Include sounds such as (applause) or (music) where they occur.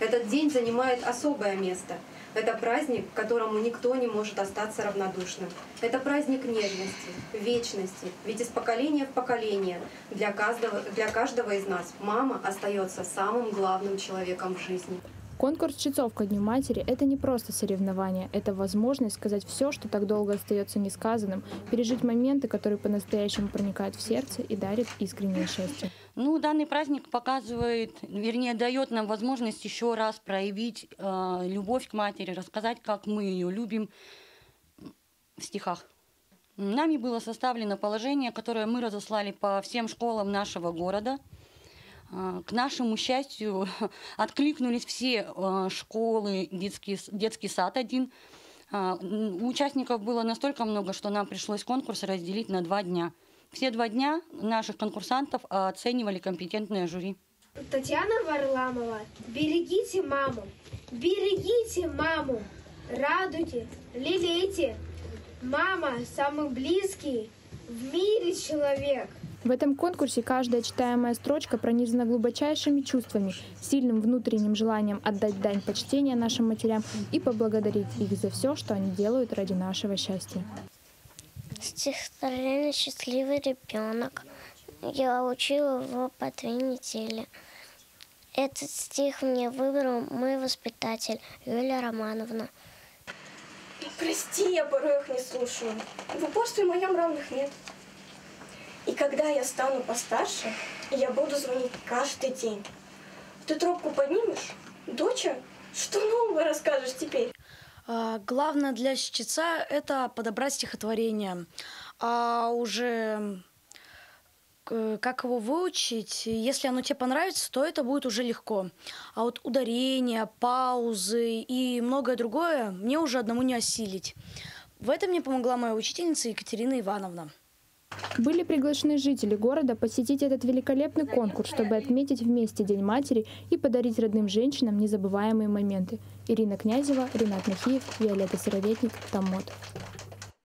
Этот день занимает особое место. Это праздник, к которому никто не может остаться равнодушным. Это праздник нежности, вечности. Ведь из поколения в поколение для каждого, для каждого из нас мама остается самым главным человеком в жизни. Конкурс чтецов ко Дню матери – это не просто соревнование, это возможность сказать все, что так долго остается несказанным, пережить моменты, которые по-настоящему проникают в сердце и дарят искреннее счастье. Ну, данный праздник показывает, вернее, дает нам возможность еще раз проявить э, любовь к матери, рассказать, как мы ее любим в стихах. Нами было составлено положение, которое мы разослали по всем школам нашего города – к нашему счастью, (laughs) откликнулись все а, школы, детский, детский сад один. А, у участников было настолько много, что нам пришлось конкурс разделить на два дня. Все два дня наших конкурсантов оценивали компетентное жюри. Татьяна Варламова, берегите маму, берегите маму, радуйте, лелейте. Мама – самый близкий в мире человек. В этом конкурсе каждая читаемая строчка пронизана глубочайшими чувствами, сильным внутренним желанием отдать дань почтения нашим матерям и поблагодарить их за все, что они делают ради нашего счастья. Стихотворение «Счастливый ребенок». Я учила его по две недели. Этот стих мне выбрал мой воспитатель Юлия Романовна. Прости, я порой их не слушаю. В упорстве моем равных нет. И когда я стану постарше, я буду звонить каждый день. Ты трубку поднимешь? Доча, что нового расскажешь теперь? А, главное для чтеца – это подобрать стихотворение. А уже как его выучить, если оно тебе понравится, то это будет уже легко. А вот ударения, паузы и многое другое мне уже одному не осилить. В этом мне помогла моя учительница Екатерина Ивановна. Были приглашены жители города посетить этот великолепный конкурс, чтобы отметить вместе День матери и подарить родным женщинам незабываемые моменты. Ирина Князева, Ренат Нахиев, Виолетта Сыроветник, Таммот.